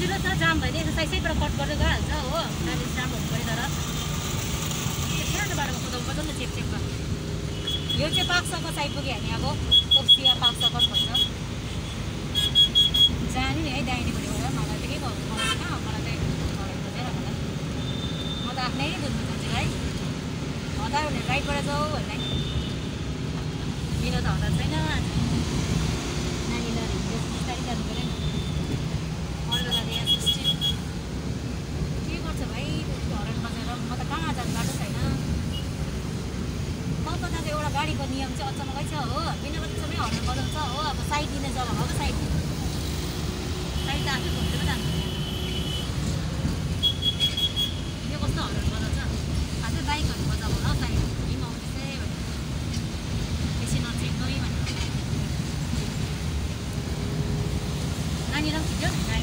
सजिलो छ जाम साइड साइडबाट कट गर्दै गइहाल्छ हो। नानी जाम हुनु पऱ्यो तर। सानो बाटोमा कुदाउनु पर्छ नि त चेक चेकमा यो चाहिँ पाक्साको साइड पुग्यो भने अब। कोप्सिया पाक्साको भन्छ। जाने नि है दाहिनेपट्टि गएर मलाई त केही गर्नु? पाउँदैन मलाई चाहिँ खोजेर मलाई म त आफ्नै बुझ्नु खोज्छु है हतार भने राइटबाट जाऊ भन्ने। मेरो त हतार छैन। गाडीको नियम चाहिँ अचम्मै छ हो बिना मतलब हर्न बजाउँछ हो अब साइड दिने जग्गामा अब साइड दिनु साइड त आफै घुम्दै पो जानु यो कस्तो हर्न बजाउँछ आफै बाइकहरू बजाएको होला साइड हिँड आउँदैछ भनेर बेसी नचेक्नु है भनेर नानी र पनि खिच्यो